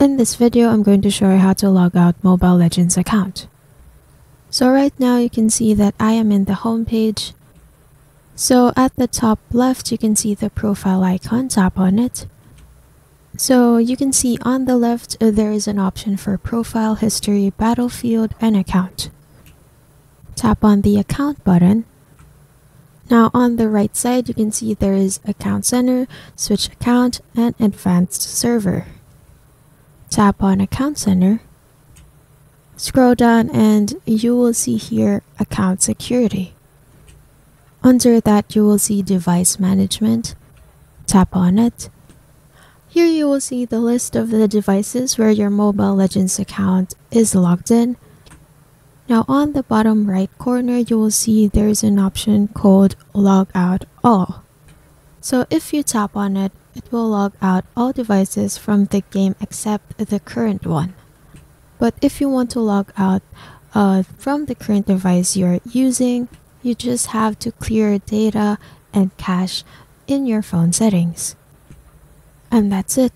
In this video, I'm going to show you how to log out Mobile Legends account. So right now you can see that I am in the home page. So at the top left, you can see the profile icon, tap on it. So you can see on the left, uh, there is an option for profile, history, battlefield, and account. Tap on the account button. Now on the right side, you can see there is account center, switch account, and advanced server. Tap on account center. Scroll down and you will see here account security. Under that, you will see device management. Tap on it. Here you will see the list of the devices where your Mobile Legends account is logged in. Now on the bottom right corner, you will see there is an option called Log Out All. So if you tap on it, it will log out all devices from the game except the current one. But if you want to log out uh, from the current device you're using, you just have to clear data and cache in your phone settings. And that's it.